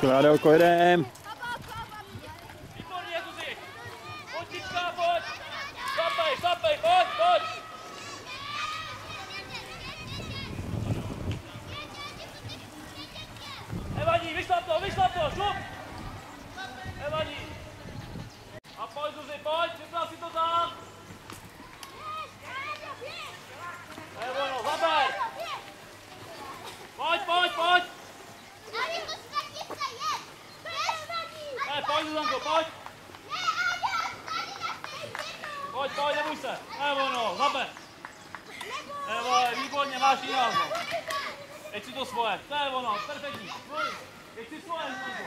Šel Adelko, jedem. Výborně, Zuzi! Pojď, Tička, pojď! Šlapej, šlapej, pojď, pojď! Evadí, vyšlap to, vyšlap to, šup! Evadí! A pojď, Zuzi, pojď, připrav si to tam! Evo, no, zaber! Pojď, pojď, pojď! Ne, pojď, Zuzanko, pojď! Pojď, pojď, neboj se! Evo, no, zaber! Evo, výborně, máš jiný názor. Jeď si to svoje, to je ono, perfektní. Jeď si svoje, Zuzanko.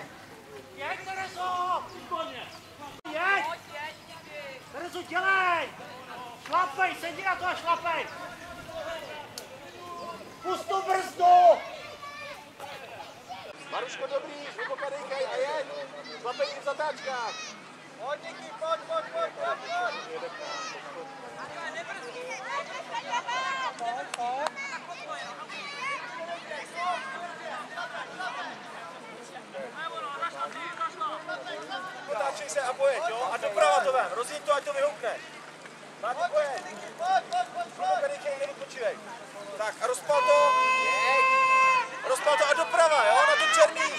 Jeď, Terezo! Výborně. Jeď! Terezo, dělej! Šlapej, sedí na to a šlapej! Pust tu brzdu! Maruško dobrý, vypopadejkaj a jeď. I v zatáčkách. Pojď, Niky, pojď, pojď, pojď, pojď, pojď. Otáčej se a pojeď, jo? A doprava to vem, rozjeď to, ať to vyhoukne. Tak, pojeď. Pojď, pojď, pojď, pojď. nevypočívej. Tak a rozpal to. Rozpal to a doprava, jo? Na to černý.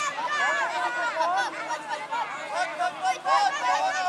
Pojď, pojď, pojď, pojď, ano.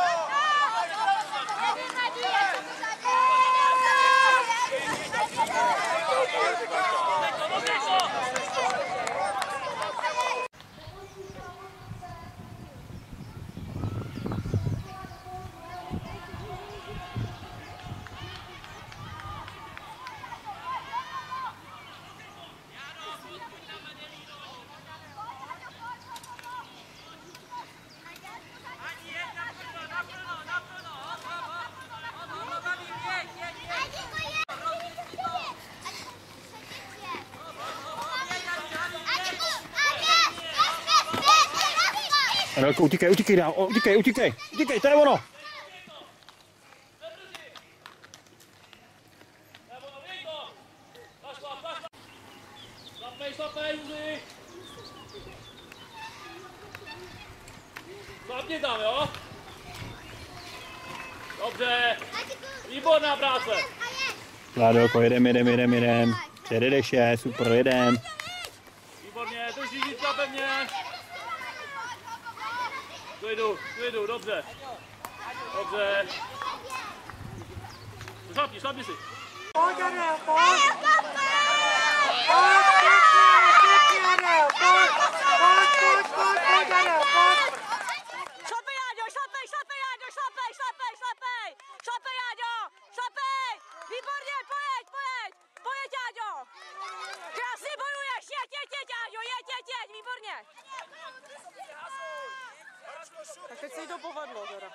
Adelko, utíkej, utíkej dál, utíkej, utíkej, utíkej, to je ono. No. Šlapni tam, jo? Dobře. Výborná práce. Adelko, jedem, jedem, jedem, jedem. Předjedeš je, super, jedem. Výborně, drží Žižka pevně. Klidu, klidu, dobře. Dobře. Šlapni, šlapni si. Pojď! Pojď, pěkně, pěkně, Adel, pojď! Pojď, pojď, pojď, pojď, Adel, pojď! Šlapej, Jáďo, šlapej, šlapej, Jáďo, šlapej, šlapej, šlapej! Šlapej, Jáďo, šlapej! Výborně, pojeď, pojeď! Pojeď, Jáďo! Krásně bojuješ, jeď, jeď, jeď, Jáďo, jeď, jeď, jeď, výborně! Tak teď se jí to povedlo, teda.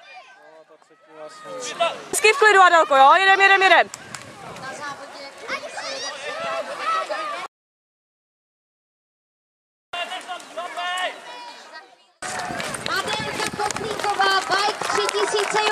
Hezky v klidu, Adelko, jo? Jedem, jedem, jedem! Šlapej! Adelka Kotlíková, Bike 3000